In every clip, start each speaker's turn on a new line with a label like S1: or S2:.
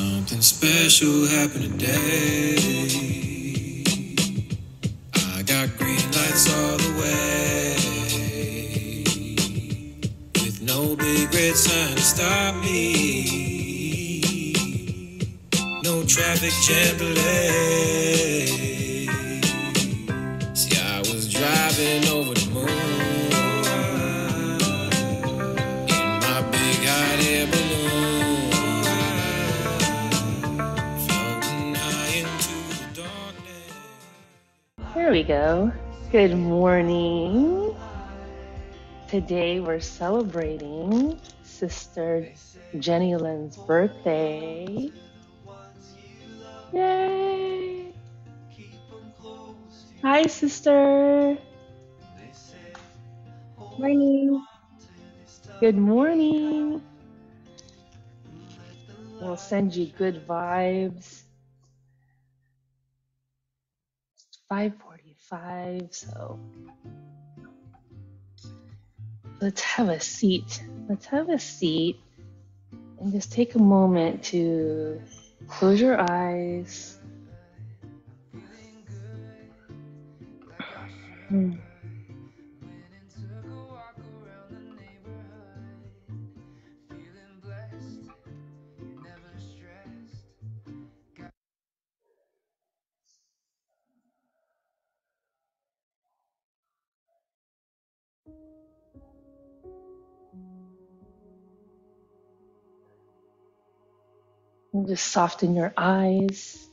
S1: Something special happened today. I got green lights all the way. With no big red sign to stop me. No traffic jam delay. See, I was driving over
S2: we go. Good morning. Today we're celebrating Sister Jenny Lynn's birthday. Yay! Hi, sister.
S3: Morning.
S2: Good morning. We'll send you good vibes. 5.0 five, so let's have a seat. Let's have a seat and just take a moment to close your eyes. Hmm. Just soften your eyes.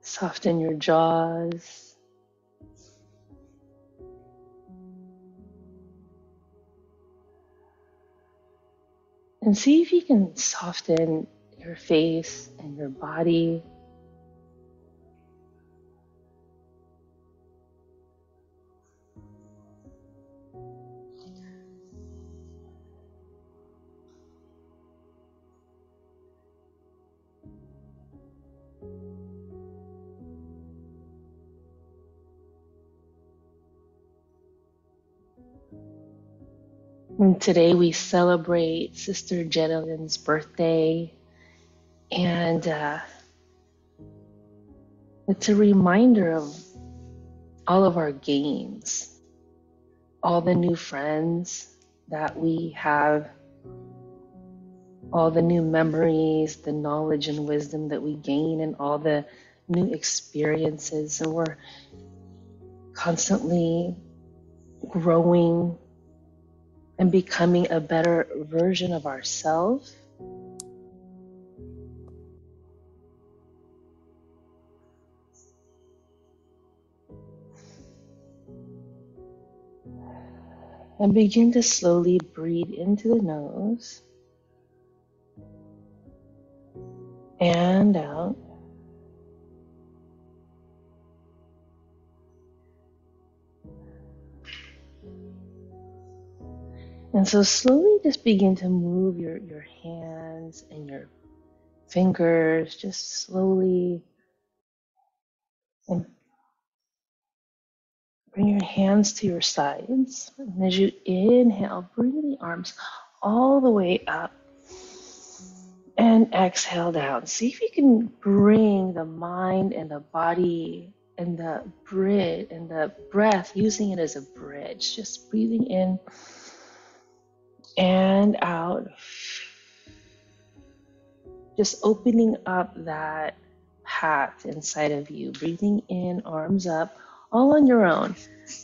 S2: Soften your jaws. And see if you can soften your face and your body. And today we celebrate Sister Jenilyn's birthday. And uh, it's a reminder of all of our gains, all the new friends that we have, all the new memories, the knowledge and wisdom that we gain, and all the new experiences. And we're constantly growing and becoming a better version of ourselves. And begin to slowly breathe into the nose and out. And so slowly just begin to move your, your hands and your fingers just slowly and bring your hands to your sides. And as you inhale, bring the arms all the way up and exhale down. See if you can bring the mind and the body and the bridge and the breath using it as a bridge. Just breathing in and out. Just opening up that path inside of you. Breathing in, arms up, all on your own.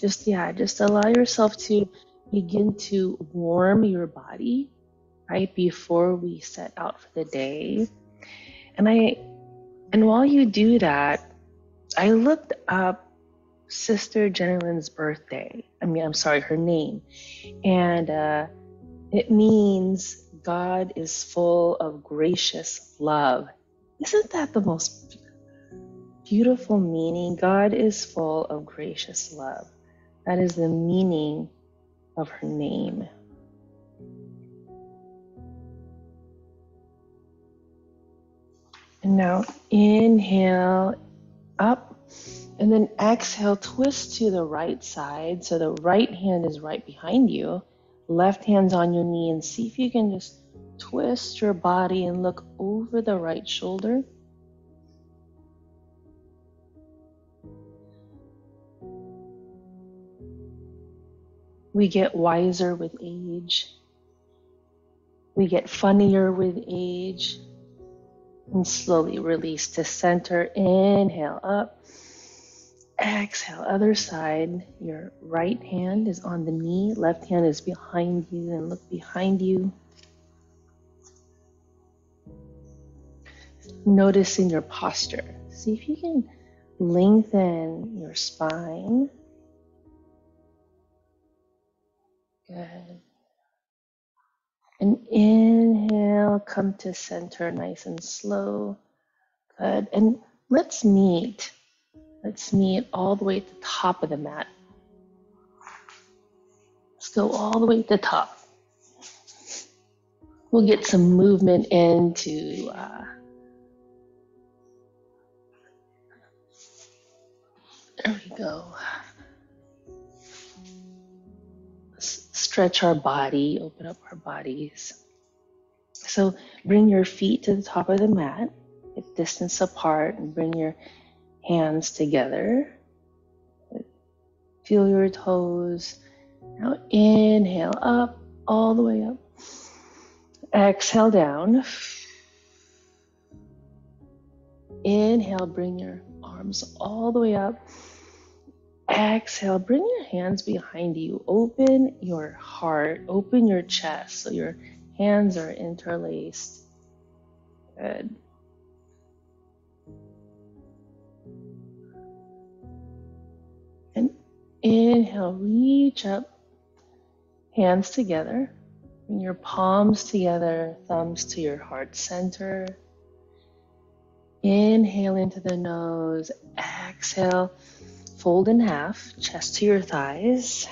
S2: Just, yeah, just allow yourself to begin to warm your body right before we set out for the day. And I, and while you do that, I looked up Sister Jenilyn's birthday. I mean, I'm sorry, her name. And, uh, it means God is full of gracious love. Isn't that the most beautiful meaning? God is full of gracious love. That is the meaning of her name. And now inhale up and then exhale, twist to the right side. So the right hand is right behind you Left hand's on your knee and see if you can just twist your body and look over the right shoulder. We get wiser with age. We get funnier with age. And slowly release to center. Inhale up. Exhale, other side. Your right hand is on the knee, left hand is behind you, and look behind you. Noticing your posture. See if you can lengthen your spine. Good. And inhale, come to center nice and slow. Good. And let's meet. Let's meet all the way at the top of the mat. Let's go all the way to the top. We'll get some movement into uh, there we go. Let's stretch our body, open up our bodies. So bring your feet to the top of the mat, hip distance apart, and bring your hands together. Feel your toes. Now inhale up, all the way up. Exhale down. Inhale, bring your arms all the way up. Exhale, bring your hands behind you. Open your heart, open your chest so your hands are interlaced. Good. Inhale, reach up, hands together. Bring your palms together, thumbs to your heart center. Inhale into the nose, exhale fold in half, chest to your thighs.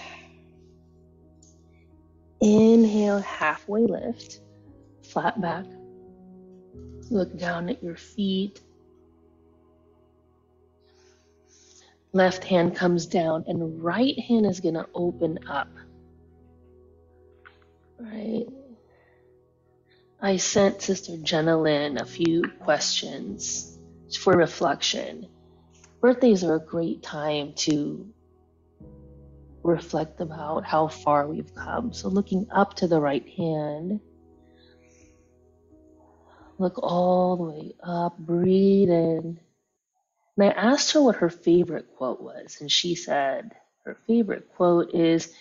S2: Inhale, halfway lift, flat back. Look down at your feet. Left hand comes down, and right hand is going to open up. Right? I sent Sister Jenna Lynn a few questions for reflection birthdays are a great time to reflect about how far we've come. So, looking up to the right hand, look all the way up, breathe in. And I asked her what her favorite quote was, and she said her favorite quote is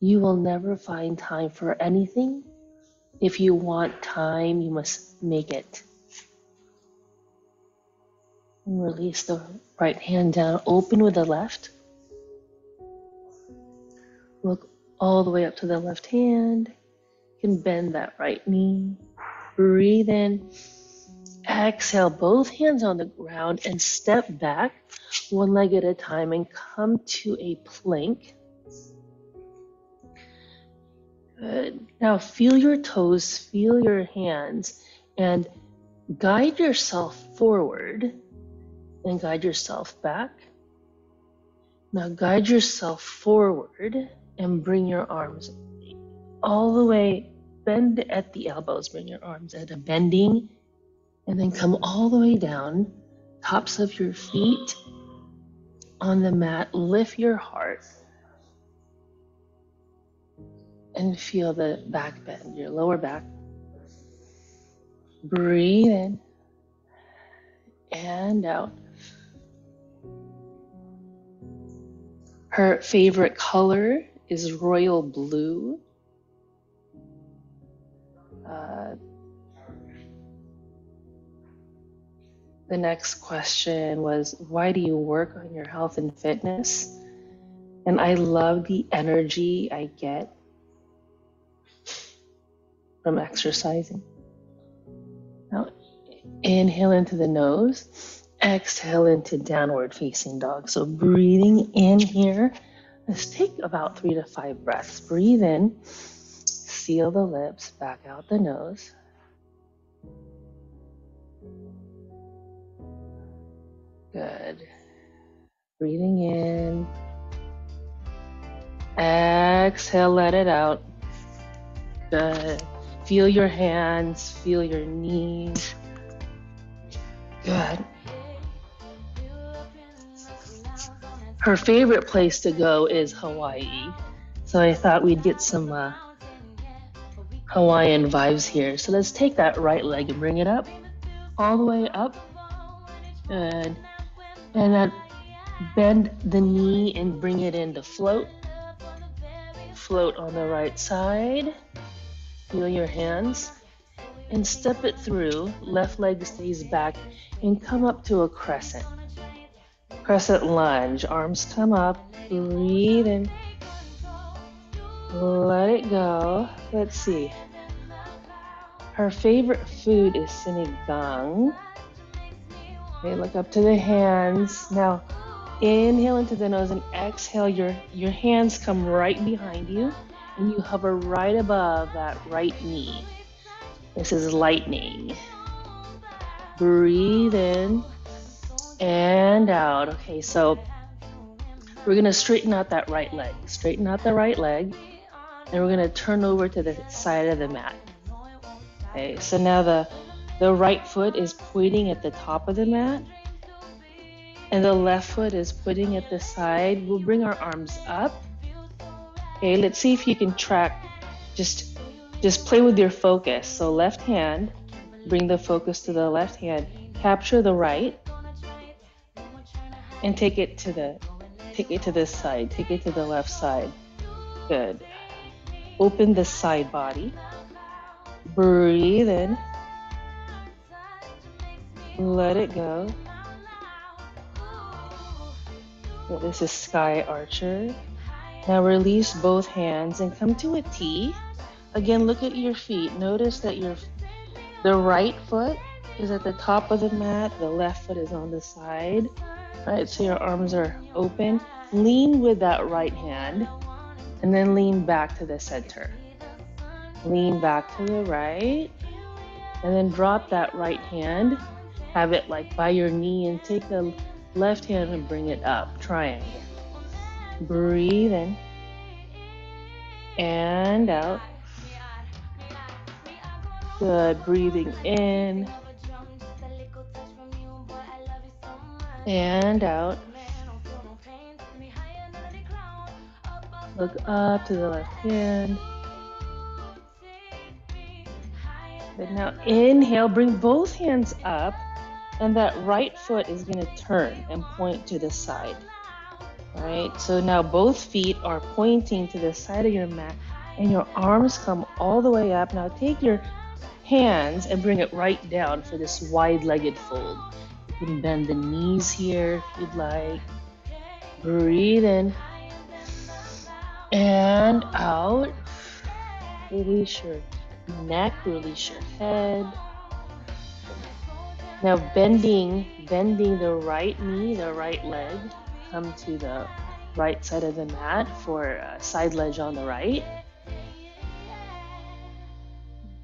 S2: You will never find time for anything. If you want time, you must make it. And release the right hand down. Open with the left. Look all the way up to the left hand. You can bend that right knee. Breathe in. Exhale, both hands on the ground and step back one leg at a time and come to a plank. Good. Now feel your toes, feel your hands, and guide yourself forward and guide yourself back. Now guide yourself forward and bring your arms all the way, bend at the elbows, bring your arms at a bending, and then come all the way down, tops of your feet on the mat, lift your heart and feel the back bend, your lower back. Breathe in and out. Her favorite color is royal blue. Uh, the next question was Why do you work on your health and fitness? And I love the energy I get from exercising. Now, inhale into the nose exhale into downward facing dog. So breathing in here. Let's take about three to five breaths. Breathe in, seal the lips, back out the nose. Good. Breathing in. Exhale, let it out. Good. Feel your hands, feel your knees. Good. Her favorite place to go is Hawaii. So I thought we'd get some uh, Hawaiian vibes here. So let's take that right leg and bring it up, all the way up. Good. And then bend the knee and bring it into float. Float on the right side. Feel your hands and step it through. Left leg stays back and come up to a crescent. Crescent lunge. Arms come up. Breathe and let it go. Let's see. Her favorite food is sinigang. Okay, look up to the hands. Now, inhale into the nose and exhale. Your, your hands come right behind you and you hover right above that right knee. This is lightning. Breathe in and out. Okay, so we're gonna straighten out that right leg. Straighten out the right leg, and we're gonna turn over to the side of the mat. Okay, so now the the right foot is pointing at the top of the mat, and the left foot is pointing at the side. We'll bring our arms up. Okay, let's see if you can track. Just just play with your focus. So left hand, bring the focus to the left hand. Capture the right and take it to the take it to this side take it to the left side good open the side body breathe in let it go this is sky archer now release both hands and come to a t again look at your feet notice that your the right foot is at the top of the mat the left foot is on the side right? So your arms are open. Lean with that right hand and then lean back to the center. Lean back to the right and then drop that right hand. Have it like by your knee and take the left hand and bring it up. Triangle. Breathe in and out. Good. Breathing in and out. Look up to the left hand. Good. Now inhale, bring both hands up, and that right foot is going to turn and point to the side. Right, so now both feet are pointing to the side of your mat, and your arms come all the way up. Now take your hands and bring it right down for this wide legged fold You can bend the knees here if you'd like. Breathe in and out. Release your neck, release your head. Now bending, bending the right knee, the right leg, come to the right side of the mat for side lunge on the right.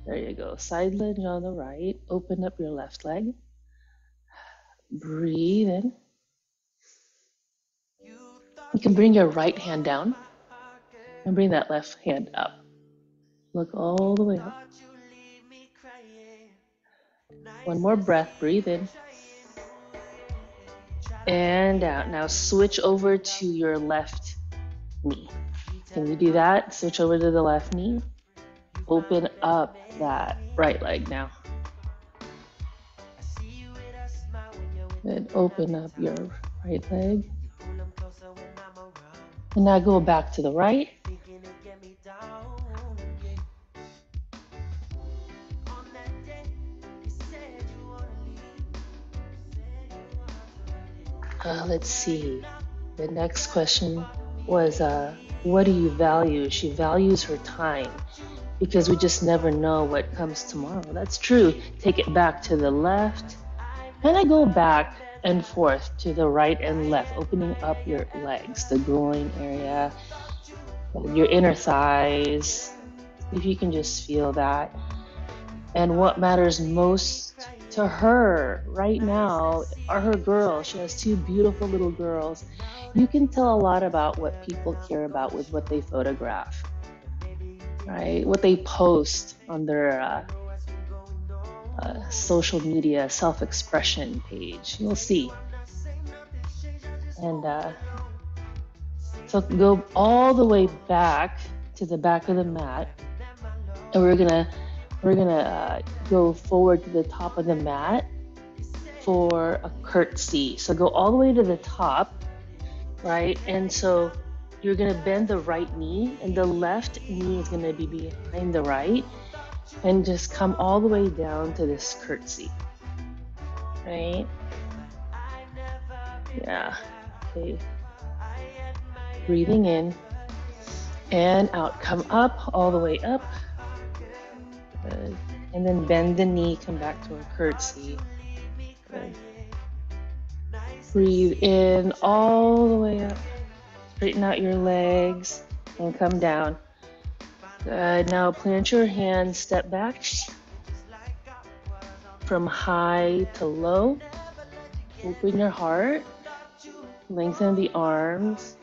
S2: There you go, side lunge on the right. Open up your left leg. Breathe in. You can bring your right hand down and bring that left hand up. Look all the way up. One more breath. Breathe in and out. Now switch over to your left knee. Can you do that? Switch over to the left knee. Open up that right leg now. Then open up your right leg. And now go back to the right. Uh, let's see. The next question was uh, What do you value? She values her time because we just never know what comes tomorrow. That's true. Take it back to the left Kind I go back and forth to the right and left, opening up your legs, the groin area, your inner thighs. If you can just feel that. And what matters most to her right now are her girls. She has two beautiful little girls. You can tell a lot about what people care about with what they photograph. right? What they post on their uh, uh, social media self expression page. You'll see. And uh, so go all the way back to the back of the mat. And we're gonna we're gonna uh, go forward to the top of the mat for a curtsy. So go all the way to the top, right? And so you're gonna bend the right knee, and the left knee is gonna be behind the right, and just come all the way down to this curtsy, right? Yeah. Okay. Breathing in and out. Come up, all the way up. Good. And then bend the knee, come back to a curtsy. Good. Breathe in all the way up. Straighten out your legs and come down. Good. Now plant your hands, step back from high to low. Open your heart. Lengthen the arms.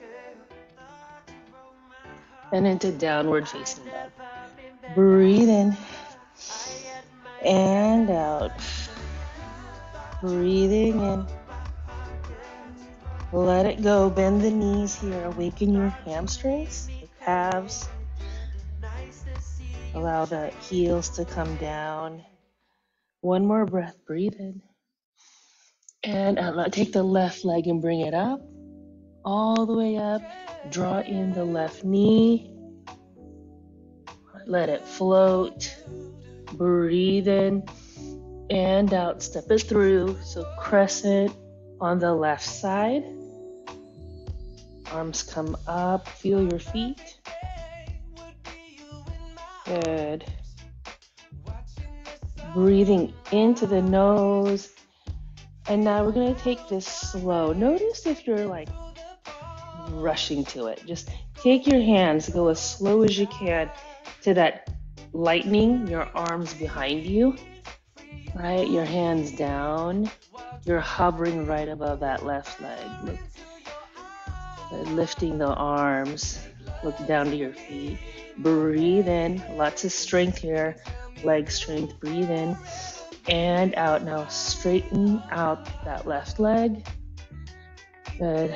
S2: And into downward facing dog. Breathe in and out. Breathing in. Let it go. Bend the knees here. Awaken your hamstrings, your calves. Allow the heels to come down. One more breath. Breathe in. And out. Take the left leg and bring it up. All the way up. Draw in the left knee. Let it float. Breathe in and out. Step it through. So crescent on the left side. Arms come up. Feel your feet. Good. Breathing into the nose. And now we're going to take this slow. Notice if you're like rushing to it. Just take your hands, go as slow as you can to that lightning, your arms behind you, right? Your hands down. You're hovering right above that left leg. Look, lifting the arms. Look down to your feet. Breathe in. Lots of strength here. Leg strength. Breathe in and out. Now straighten out that left leg. Good.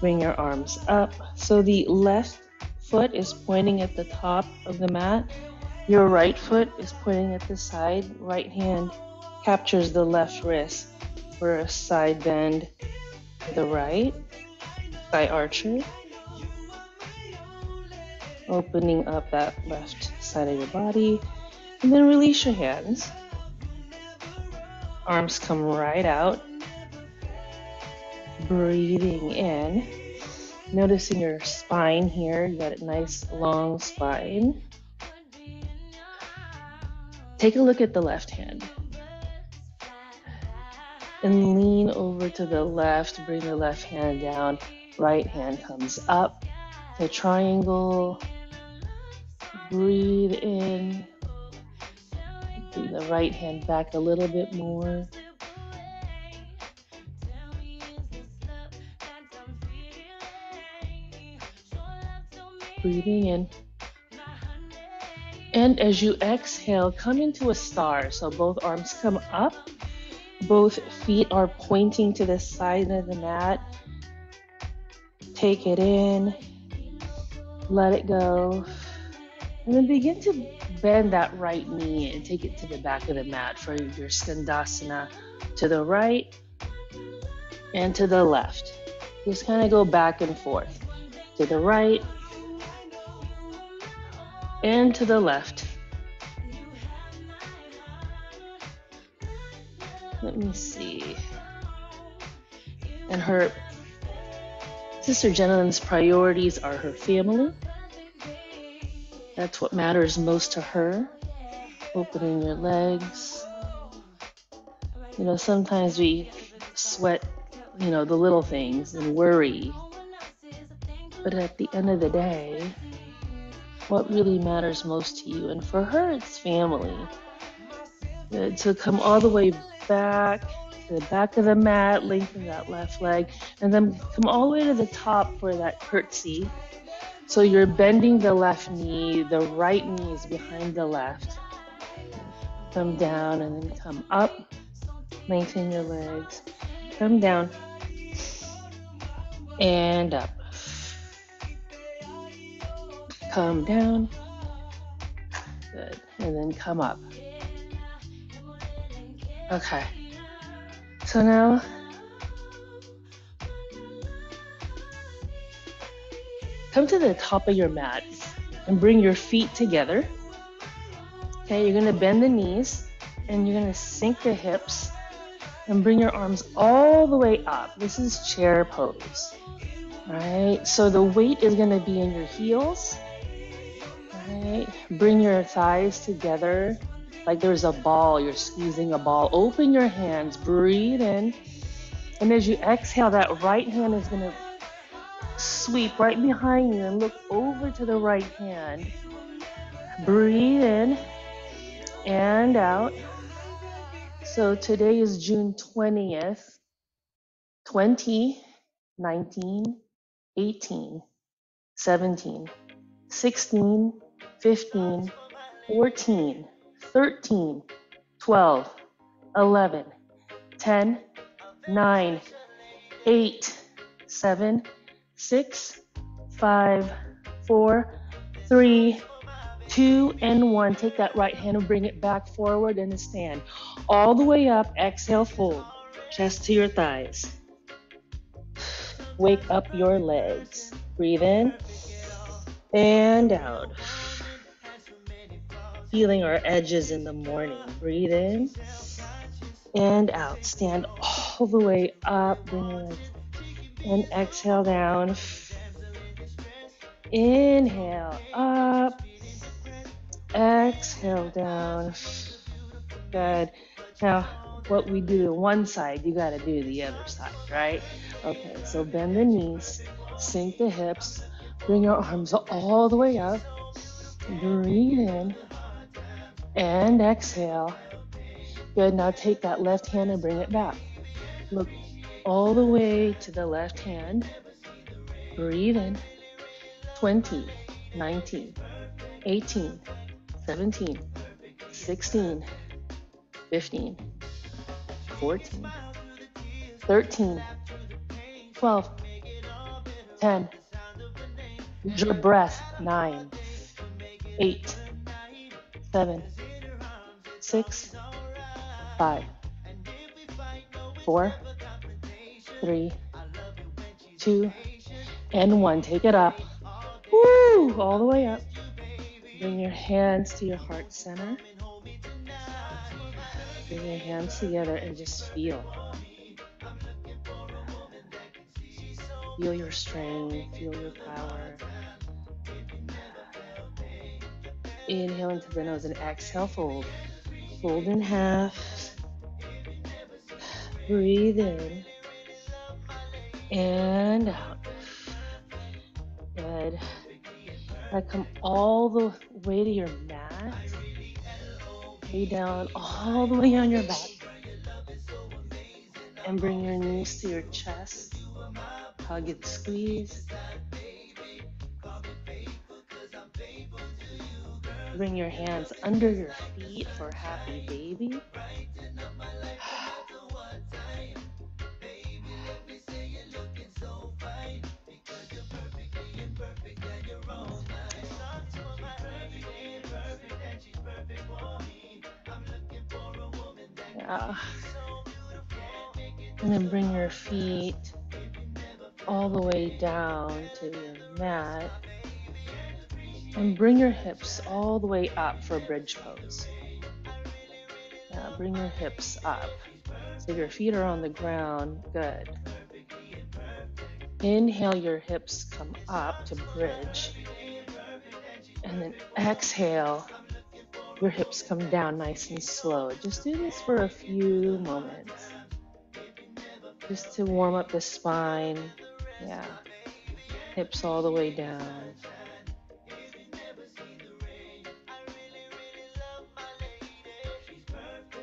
S2: Bring your arms up. So the left foot is pointing at the top of the mat. Your right foot is pointing at the side. Right hand captures the left wrist for a side bend to the right. Sky archer. Opening up that left side of your body. And then release your hands. Arms come right out. Breathing in. Noticing your spine here. You got a nice long spine. Take a look at the left hand. And lean over to the left. Bring the left hand down. Right hand comes up. The triangle. Breathe in. Bring the right hand back a little bit more. Breathing in. And as you exhale, come into a star. So both arms come up, both feet are pointing to the side of the mat. Take it in, let it go, and then begin to bend that right knee and take it to the back of the mat for your Skandasana to the right and to the left. Just kind of go back and forth to the right and to the left. Let me see. And her Sister Jenilyn's priorities are her family. That's what matters most to her. Opening your legs. You know, sometimes we sweat, you know, the little things and worry. But at the end of the day, what really matters most to you. And for her, it's family. Uh, to come all the way back to the back of the mat, lengthen that left leg, and then come all the way to the top for that curtsy. So you're bending the left knee, the right knee is behind the left. Come down and then come up. Lengthen your legs. Come down and up. Come down. Good. And then come up. Okay. So now come to the top of your mat and bring your feet together. Okay, you're gonna bend the knees and you're gonna sink the hips and bring your arms all the way up. This is chair pose. All right, so the weight is gonna be in your heels. Bring your thighs together like there's a ball, you're squeezing a ball. Open your hands, breathe in. And as you exhale, that right hand is gonna sweep right behind you and look over to the right hand. Breathe in and out. So today is June 20th, 20, 19, 18, 17, 16, 15, 14, 13, 12, 11, 10, 9, 8, 7, six, five, four, three, two, and one. Take that right hand and bring it back forward in a stand. All the way up, exhale, fold. Chest to your thighs. Wake up your legs. Breathe in and out. Feeling our edges in the morning. Breathe in and out. Stand all the way up. And exhale down. Inhale up. Exhale down. Good. Now, what we do to one side, you got to do the other side, right? Okay, so bend the knees, sink the hips, bring your arms all the way up. Breathe in and exhale. Good. Now take that left hand and bring it back. Look all the way to the left hand. Breathe in. 20, 19, 18, 17, 16, 15, 14, 13, 12, 10. Use your breath. 9, 8, 7, 6, 5, 4, three, two, and one. Take it up. Woo! All the way up. Bring your hands to your heart center. Bring your hands together and just feel. Feel your strength, feel your power. Inhale into the nose and exhale, fold. Fold in half. Breathe in and out. Good. Now come all the way to your mat. Lay down all the way on your back. And bring your knees to your chest. Hug and squeeze. Bring your hands under your feet for happy baby. Yeah. And then bring your feet all the way down to your mat. And bring your hips all the way up for bridge pose. Yeah, bring your hips up. So your feet are on the ground. Good. Inhale, your hips come up to bridge. And then exhale, your hips come down nice and slow. Just do this for a few moments. Just to warm up the spine. Yeah. Hips all the way down.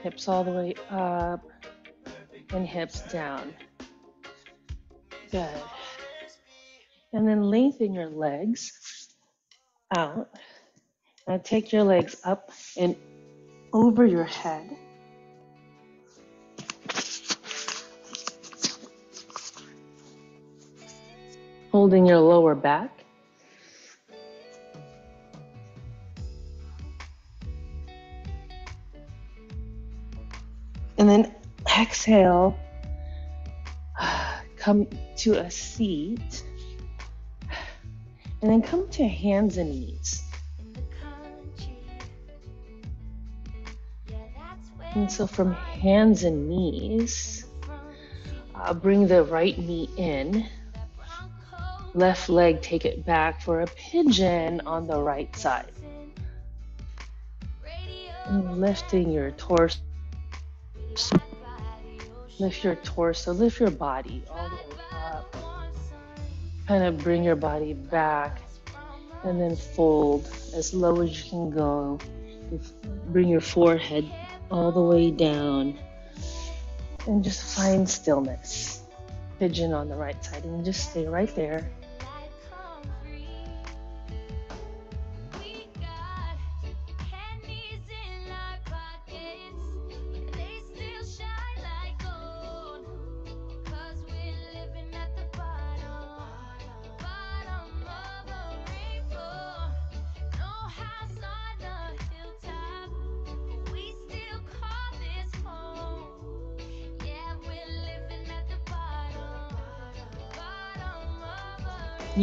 S2: Hips all the way up and hips down. Good. And then lengthen your legs out. Now take your legs up and over your head. Holding your lower back. And then exhale, come to a seat. And then come to hands and knees. And so from hands and knees, uh, bring the right knee in. Left leg, take it back for a pigeon on the right side. And lifting your torso. Lift your torso, lift your body all the way up. Kind of bring your body back and then fold as low as you can go. Bring your forehead all the way down and just find stillness. Pigeon on the right side and just stay right there.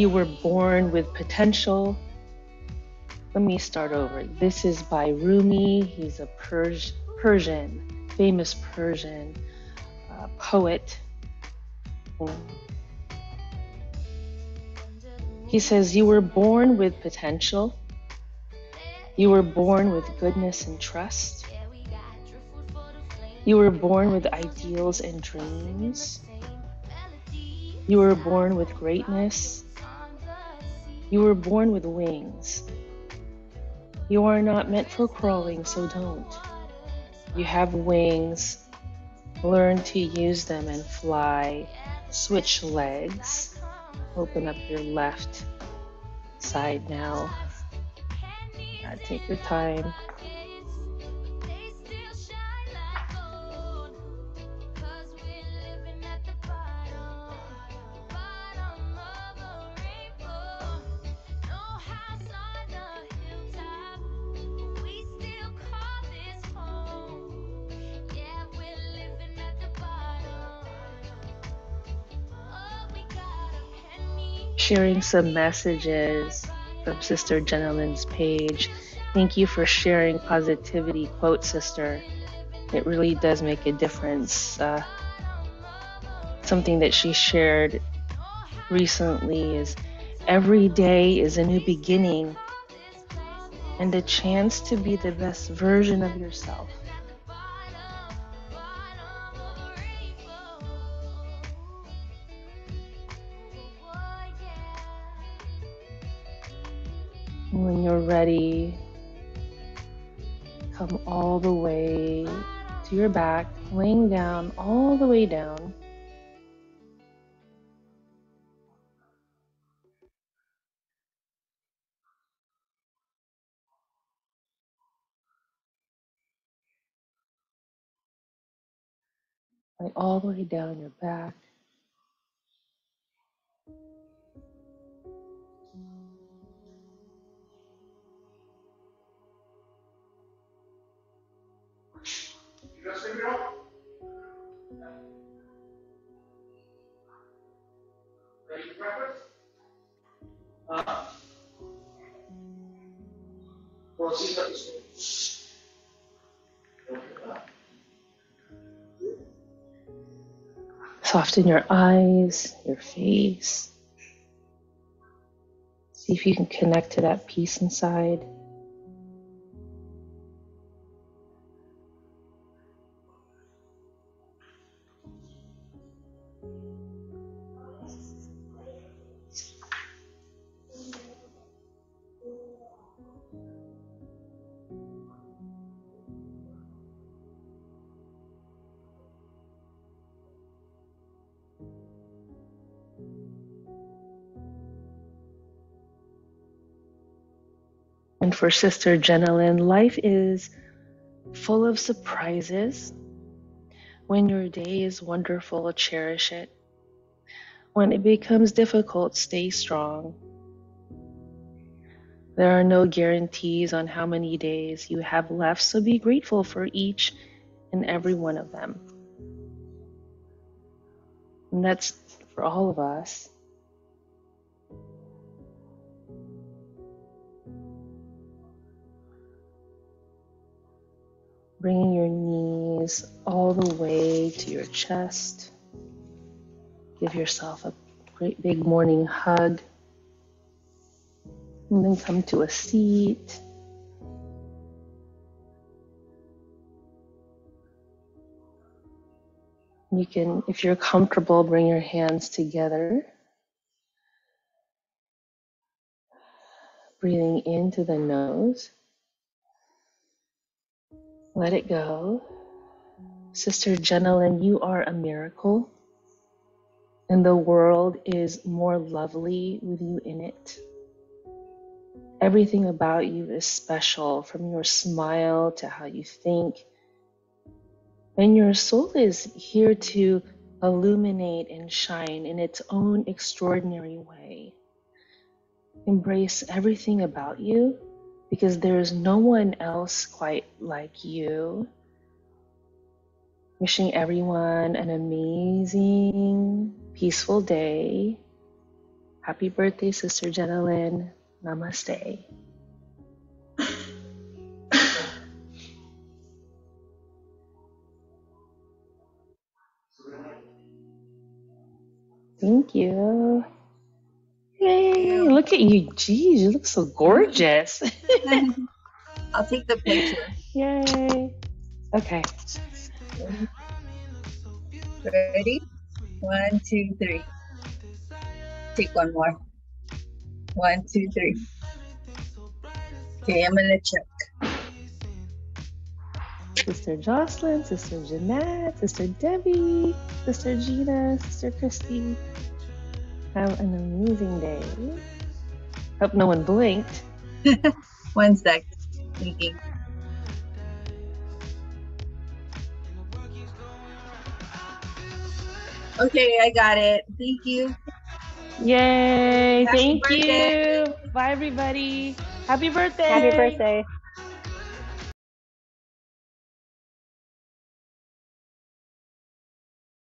S2: You were born with potential. Let me start over. This is by Rumi. He's a Pers- Persian, famous Persian uh, poet. He says, You were born with potential. You were born with goodness and trust. You were born with ideals and dreams. You were born with greatness you were born with wings. You are not meant for crawling, so don't. You have wings. Learn to use them and fly. Switch legs. Open up your left side now. take your time. Sharing some messages from Sister Jenilyn's page. Thank you for sharing positivity quote, sister. It really does make a difference. Uh, something that she shared recently is every day is a new beginning and a chance to be the best version of yourself. Ready, come all the way to your back, laying down all the way down. All the way down your back. Soften your eyes, your face. See if you can connect to that peace inside. And for Sister Jenna Lynn, life is full of surprises. When your day is wonderful, cherish it. When it becomes difficult, stay strong. There are no guarantees on how many days you have left, so be grateful for each and every one of them. And that's for all of us. Bringing your knees all the way to your chest. Give yourself a great big morning hug. And then come to a seat. You can, if you're comfortable, bring your hands together. Breathing into the nose. Let it go. Sister Jenna you are a miracle, and the world is more lovely with you in it. Everything about you is special, from your smile to how you think. And your soul is here to illuminate and shine in its own extraordinary way. Embrace everything about you because there is no one else quite like you. Wishing everyone an amazing, peaceful day. Happy birthday, Sister Jenilyn. Namaste. Thank you. Yay, look at you. Geez, you look so gorgeous.
S3: I'll take the picture.
S2: Yay. Okay.
S3: Ready? One, two, three. Take one more. One, two, three. Okay, I'm gonna check.
S2: Sister Jocelyn, Sister Jeanette, Sister Debbie, Sister Gina, Sister Christy. Have an amazing day. Hope no one blinked.
S3: one sec. Thinking. Okay, I got it. Thank you.
S2: Yay!
S3: Happy
S2: thank
S3: birthday.
S2: you. Bye, everybody. Happy birthday.
S4: Happy birthday.